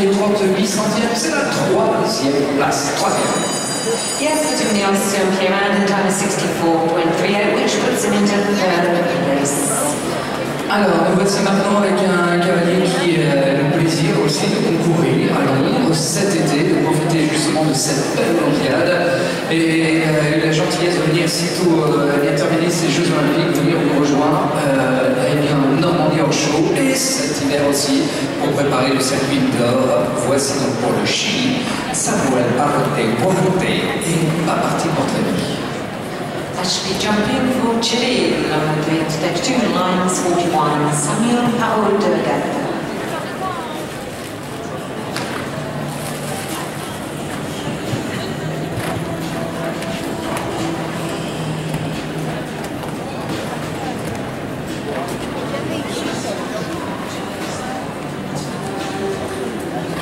Les 38 centièmes, c'est la troisième place. Troisième. Yes, Antonio Serpian, the time is 64.38, which puts him into third place. Alors, nous voici maintenant avec un cavalier qui a le plaisir aussi de concourir à Londres cet été, de profiter justement de cette belle Olympiade et euh, la gentillesse de venir sitôt euh, a terminé ces Jeux Olympiques, venir nous rejoindre euh, Show et cet hiver aussi pour préparer le circuit d'or. Voici donc pour le Chili, Samuel Arrote Guarante et pas parti pour très bien. Ashby jumping for Chile, number 22 lines 41, Samuel Paolo Durga.